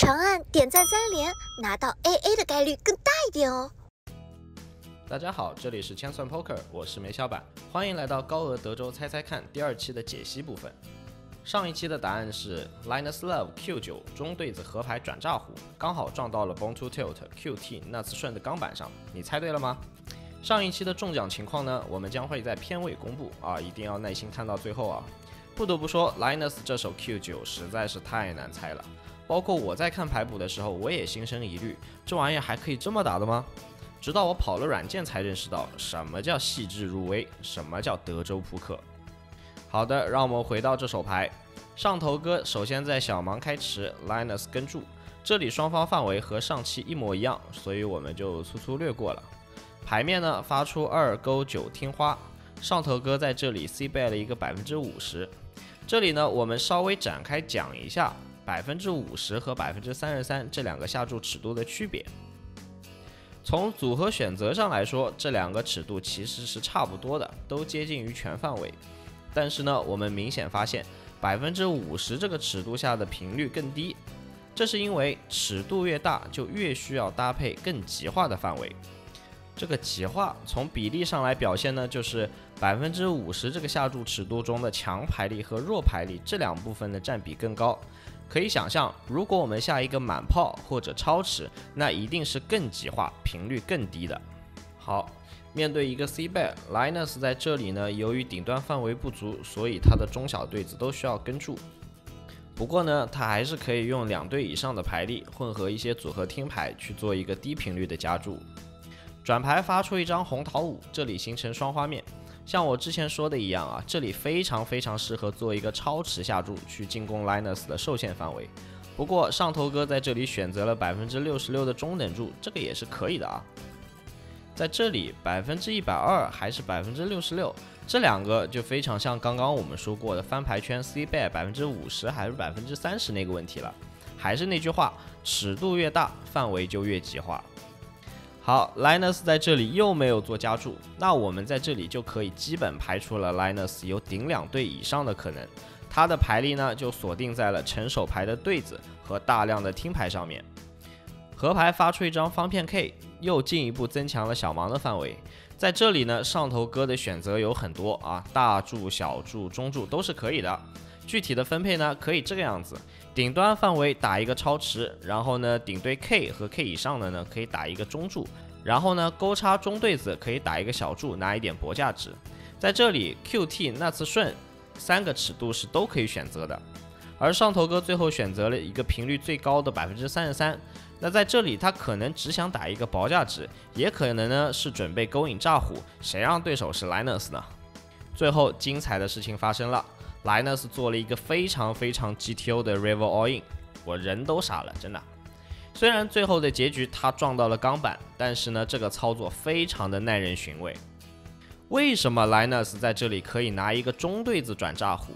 长按点赞三连，拿到 AA 的概率更大一点哦。大家好，这里是千算 Poker，我是梅小板，欢迎来到高额德州猜猜看第二期的解析部分。上一期的答案是 Linus Love Q9 中对子河牌转炸胡，刚好撞到了 Bonto Tilt QT 那次顺的钢板上，你猜对了吗？上一期的中奖情况呢，我们将会在片尾公布啊，一定要耐心看到最后啊。不得不说，Linus 这手 Q9 实在是太难猜了，包括我在看牌谱的时候，我也心生疑虑，这玩意还可以这么打的吗？直到我跑了软件才认识到什么叫细致入微，什么叫德州扑克。好的，让我们回到这手牌。上头哥首先在小盲开池，Linus 跟注，这里双方范围和上期一模一样，所以我们就粗粗略过了。牌面呢发出二勾九听花，上头哥在这里 C bet 了一个百分之五十。这里呢我们稍微展开讲一下百分之五十和百分之三十三这两个下注尺度的区别。从组合选择上来说，这两个尺度其实是差不多的，都接近于全范围。但是呢，我们明显发现百分之五十这个尺度下的频率更低，这是因为尺度越大就越需要搭配更极化的范围。这个极化从比例上来表现呢，就是百分之五十这个下注尺度中的强牌力和弱牌力这两部分的占比更高。可以想象，如果我们下一个满炮或者超池，那一定是更极化、频率更低的。好，面对一个 C bet，Linus 在这里呢，由于顶端范围不足，所以他的中小对子都需要跟注。不过呢，他还是可以用两对以上的牌力，混合一些组合听牌去做一个低频率的加注。转牌发出一张红桃五，这里形成双花面。像我之前说的一样啊，这里非常非常适合做一个超持下注去进攻 Linus 的受限范围。不过上头哥在这里选择了百分之六十六的中等注，这个也是可以的啊。在这里百分之一百二还是百分之六十六，这两个就非常像刚刚我们说过的翻牌圈 C bet 百分之五十还是百分之三十那个问题了。还是那句话，尺度越大，范围就越极化。好，Linus 在这里又没有做加注，那我们在这里就可以基本排除了 Linus 有顶两对以上的可能，他的牌力呢就锁定在了成手牌的对子和大量的听牌上面。河牌发出一张方片 K，又进一步增强了小盲的范围。在这里呢，上头哥的选择有很多啊，大注、小注、中注都是可以的。具体的分配呢，可以这个样子。顶端范围打一个超持，然后呢，顶对 K 和 K 以上的呢，可以打一个中柱，然后呢，勾叉中对子可以打一个小柱，拿一点博价值。在这里 QT 那次顺三个尺度是都可以选择的，而上头哥最后选择了一个频率最高的百分之三十三。那在这里他可能只想打一个薄价值，也可能呢是准备勾引炸虎，谁让对手是 Linus 呢？最后精彩的事情发生了。Linus 做了一个非常非常 GTO 的 River All In，我人都傻了，真的。虽然最后的结局他撞到了钢板，但是呢，这个操作非常的耐人寻味。为什么 Linus 在这里可以拿一个中对子转炸胡？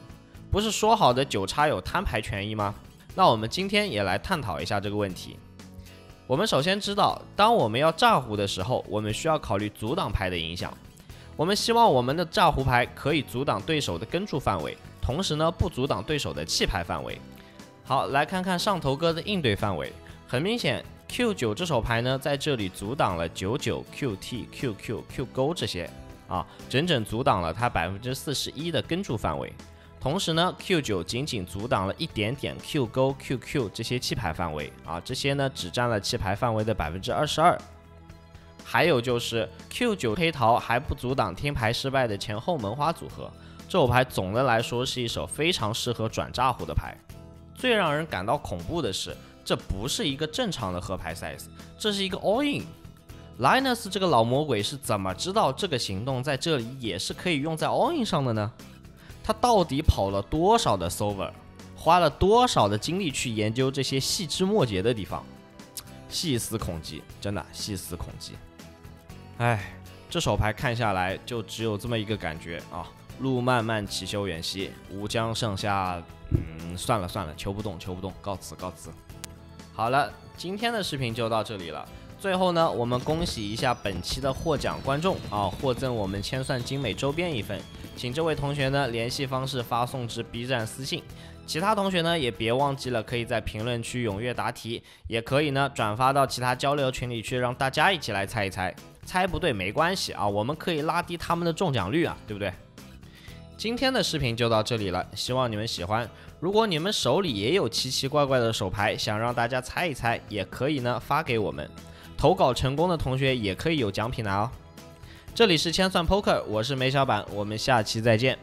不是说好的九叉有摊牌权益吗？那我们今天也来探讨一下这个问题。我们首先知道，当我们要炸胡的时候，我们需要考虑阻挡牌的影响。我们希望我们的炸胡牌可以阻挡对手的跟注范围。同时呢，不阻挡对手的弃牌范围。好，来看看上头哥的应对范围。很明显，Q 九这手牌呢，在这里阻挡了九九 QT、QQ、Q 勾这些啊，整整阻挡了他百分之四十一的跟注范围。同时呢，Q 九仅仅阻挡了一点点 Q 勾、QQ 这些弃牌范围啊，这些呢只占了弃牌范围的百分之二十二。还有就是 Q 九黑桃还不阻挡听牌失败的前后门花组合。这手牌总的来说是一手非常适合转炸胡的牌。最让人感到恐怖的是，这不是一个正常的合牌 size，这是一个 all in。Linus 这个老魔鬼是怎么知道这个行动在这里也是可以用在 all in 上的呢？他到底跑了多少的 solver，花了多少的精力去研究这些细枝末节的地方？细思恐极，真的细思恐极。哎，这手牌看下来就只有这么一个感觉啊。路漫漫其修远兮，吾将剩下……嗯，算了算了，求不动，求不动，告辞告辞。好了，今天的视频就到这里了。最后呢，我们恭喜一下本期的获奖观众啊，获赠我们千算精美周边一份，请这位同学呢联系方式发送至 B 站私信。其他同学呢也别忘记了，可以在评论区踊跃答题，也可以呢转发到其他交流群里去，让大家一起来猜一猜。猜不对没关系啊，我们可以拉低他们的中奖率啊，对不对？今天的视频就到这里了，希望你们喜欢。如果你们手里也有奇奇怪怪的手牌，想让大家猜一猜，也可以呢发给我们。投稿成功的同学也可以有奖品拿哦。这里是千算 Poker，我是梅小板，我们下期再见。